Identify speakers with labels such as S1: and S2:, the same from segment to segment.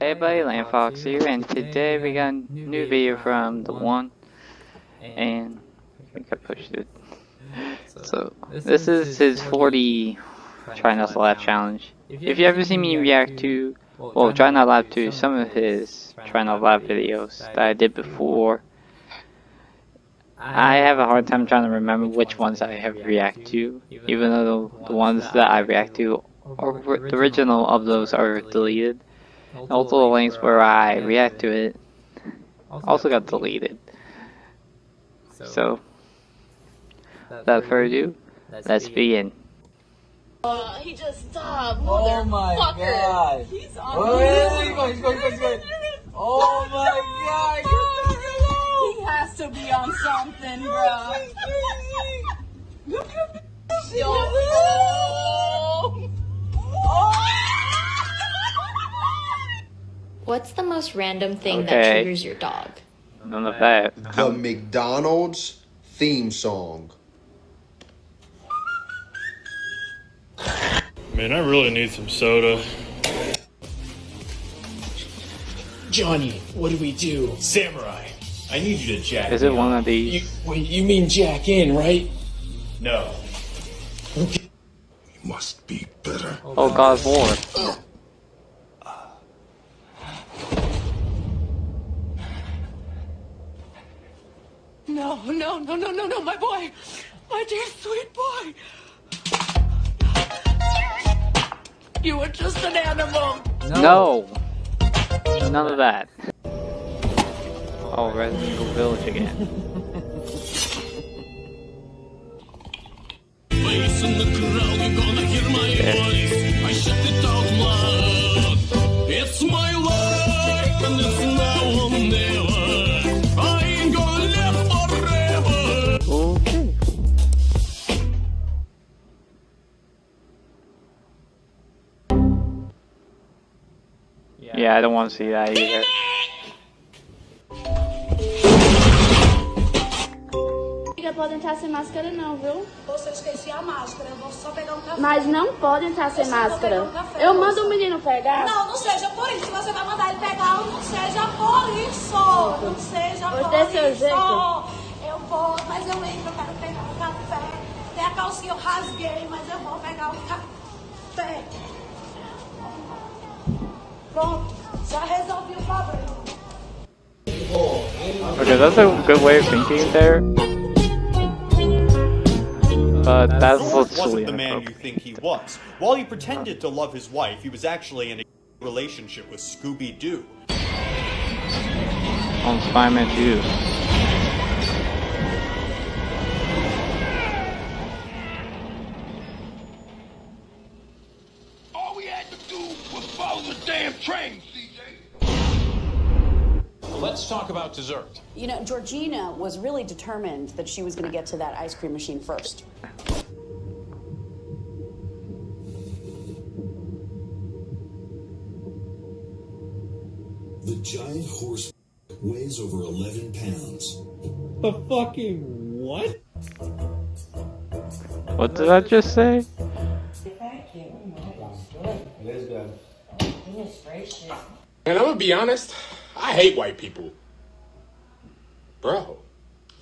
S1: Hey buddy, LandFox here, and today we got a new video from the one, and I think I pushed it. So, this is his 40 Try Not to Laugh challenge. If you ever see me react to, well, Try Not to Laugh to some of his Try Not to Laugh videos that I did before, I have a hard time trying to remember which ones I have react to, even though the ones that I react to, or the original of those are deleted. Also, the links where I react to it also got deleted. So, without further ado, let's begin.
S2: Uh, he just stopped.
S3: Oh my
S2: Motherfucker.
S3: god.
S2: He's on
S3: Oh, yeah, he's going, he's going, he's going, he's going. Oh my god, you're
S2: He has to be on something, bro. Yo.
S4: What's the most random thing
S1: Okay.
S4: that triggers your dog?
S1: None of that.
S5: The McDonald's theme song.
S6: Man, I really need some soda.
S7: Johnny, what do we do?
S6: Samurai, I need you to jack.
S1: Is it
S6: me
S1: one
S6: up.
S1: of
S7: You,
S1: these?
S7: wait, you mean Jack in, right?
S6: No.
S5: Must be better.
S1: Oh, God of War. Oh.
S2: No, no, no, no, no, no, my boy. My dear sweet boy. You were just an animal.
S1: No! no. None of that. Oh, Resident Evil Village again.
S8: It's
S1: Yeah, I don't want to see that either.
S9: Amiga, pode entrar sem máscara não, viu?
S2: Você esqueci a máscara. Eu vou só pegar um café.
S9: Mas não pode entrar sem
S2: Eu
S9: máscara.
S2: um café,
S9: Eu
S2: moça.
S9: mando o menino pegar.
S2: Não, não seja por isso. Se você vai mandar ele pegar, não seja por isso. Não seja
S9: Pois
S2: por isso.
S9: jeito.
S2: Eu vou, mas eu entro, eu quero pegar um café. Tem a calcinha, eu rasguei, mas eu vou pegar um café. Pronto, já resolvi o problema.
S1: Okay, that's a good way of thinking there. Uh, but that's
S10: Thorpe
S1: literally
S10: wasn't the man you think he was. While he pretended to love his wife, he was actually in a relationship with Scooby Doo.
S1: On Spider-Man 2.
S7: Talk about dessert.
S11: You know, Georgina was really determined that she was going to get to that ice cream machine first.
S12: The giant horse weighs over 11 pounds.
S7: The fucking what?
S1: What did I just say?
S13: And I'm gonna be honest, I hate white people. Bro.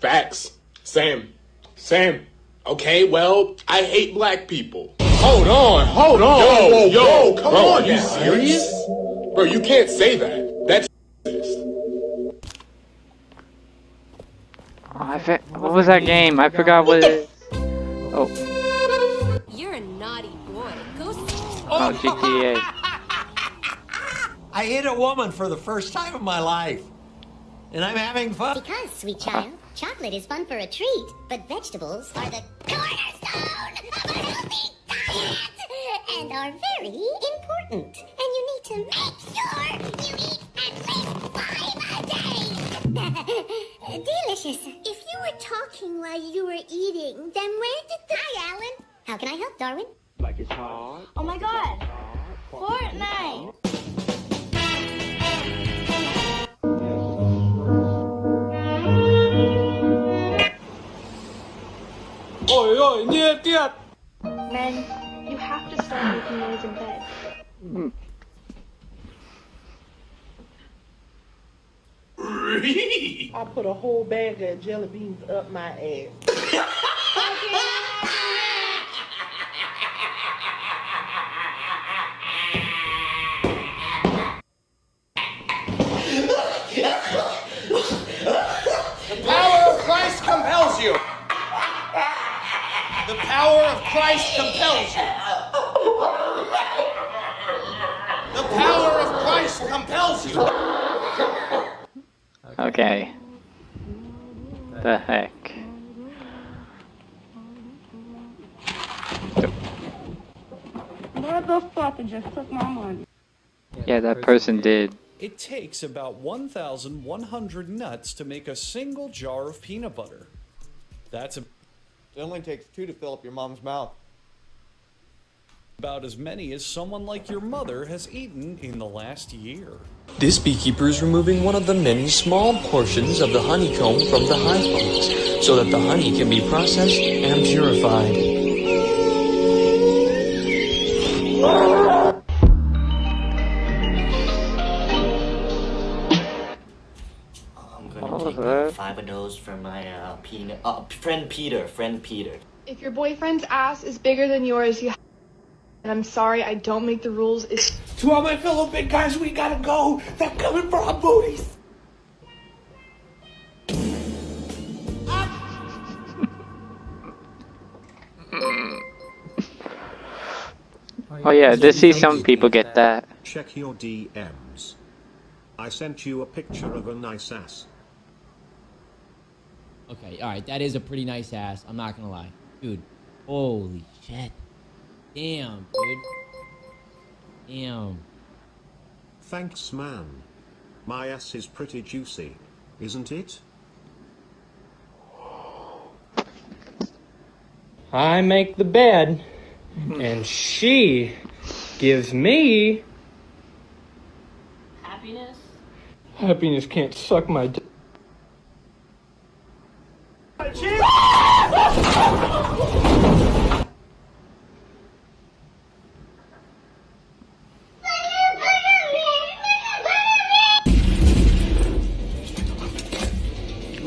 S13: Facts. Sam. Sam. Okay, well, I hate black people. Hold on, hold on. Yo, yo, come
S7: bro,
S13: on.
S7: are you
S13: guys.
S7: serious?
S13: Bro, you can't say that. That's
S1: Oh, I what was that game? I forgot what it is. Oh,
S4: You're a naughty boy. Go
S1: oh, GTA.
S3: I hit a woman for the first time in my life. And I'm having fun.
S14: Because, sweet child, chocolate is fun for a treat, but vegetables are the cornerstone of a healthy diet and are very important. And you need to make sure you eat at least five a day. Delicious. If you were talking while you were eating, then where did the... Hi, Alan. How can I help, Darwin?
S1: Like it's hard.
S9: Oh my god. Fortnite. Men, you have to start making noise in bed.
S15: I put a whole bag of jelly beans up my ass.
S10: power of Christ compels you. The power of Christ compels you.
S1: Okay. The heck.
S9: Motherfucker just took my money.
S1: Yeah, that person did.
S10: It takes about 1,100 nuts to make a single jar of peanut butter. That's a-
S16: It only takes two to fill up your mom's mouth.
S10: about as many as someone like your mother has eaten in the last year.
S17: This beekeeper is removing one of the many small portions of the honeycomb from the hive box so that the honey can be processed and purified.
S18: Five from my uh, peanut, uh, friend Peter. Friend Peter.
S19: If your boyfriend's ass is bigger than yours, you. And I'm sorry, I don't make the rules. It's
S7: To all my fellow big guys, we gotta go. They're coming for our booties.
S1: Oh yeah, to see some people get that.
S20: Check your DMs. I sent you a picture of a nice ass.
S21: Okay, alright, that is a pretty nice ass. I'm not gonna lie. Dude, holy shit. Damn, dude. Damn.
S20: Thanks, man. My ass is pretty juicy, isn't it?
S22: I make the bed, and she gives me
S9: Happiness?
S22: happiness. Can't suck my dick.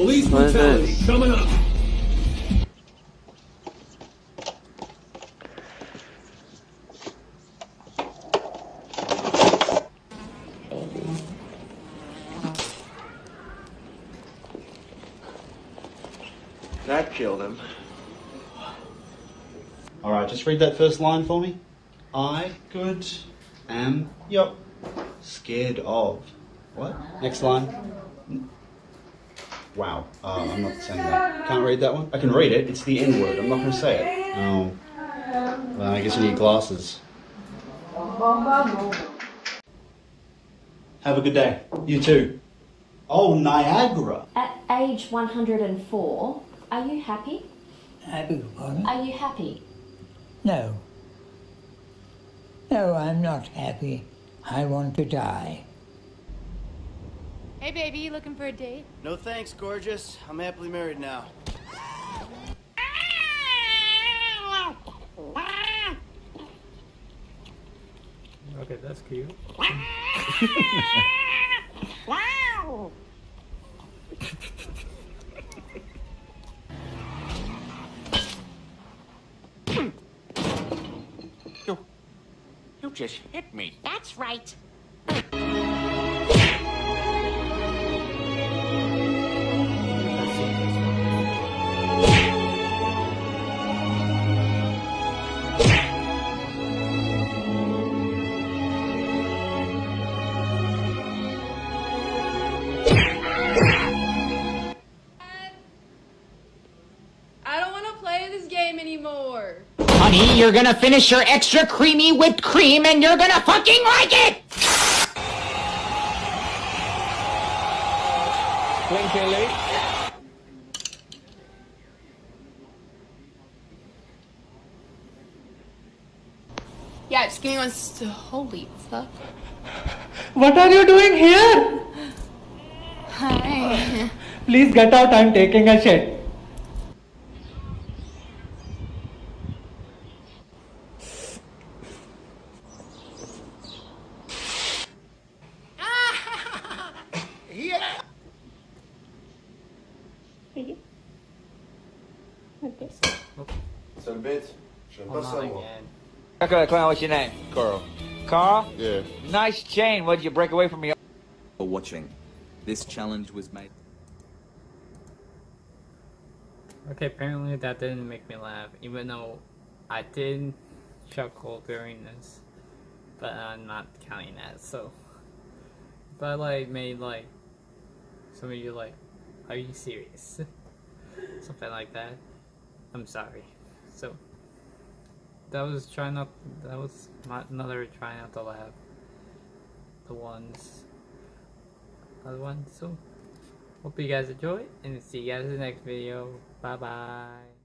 S7: Police
S1: What is
S7: brutality coming up.
S10: That killed him.
S23: All right, just read that first line for me. I good am yep scared of what? Next line. Wow, uh, I'm not saying that. Can't read that one. I can read it. It's the N word. I'm not going to say it. Oh, well, I guess you need glasses. Have a good day. You too. Oh, Niagara.
S24: At age 104, are you happy?
S25: Happy, pardon?
S24: Are you happy?
S25: No. No, I'm not happy. I want to die.
S26: Hey, baby, you looking for a date?
S27: No thanks, gorgeous. I'm happily married now.
S22: Okay, that's cute.
S8: You just hit me.
S14: That's right.
S28: You're gonna finish your extra creamy whipped cream and you're gonna fucking like it!
S19: Yeah, just give me one. St- Holy fuck.
S22: What are you doing here?
S19: Hi.
S22: Please get out. I'm taking a shit.
S29: C'est le bête. J'aime pas ça, moi.
S30: Okay, Clown, what's your name?
S29: Carl.
S30: Carl?
S29: Yeah.
S30: Nice chain. What did you break away from me?
S31: For watching. This challenge was made.
S32: Okay, apparently that didn't make me laugh, even though I did chuckle during this, but I'm not counting that. So, if I like made like some of you like, are you serious? Something like that. I'm sorry. So that was trying not. That was my, another try not to laugh. The ones, other ones. So hope you guys enjoy, and see you guys in the next video. Bye bye.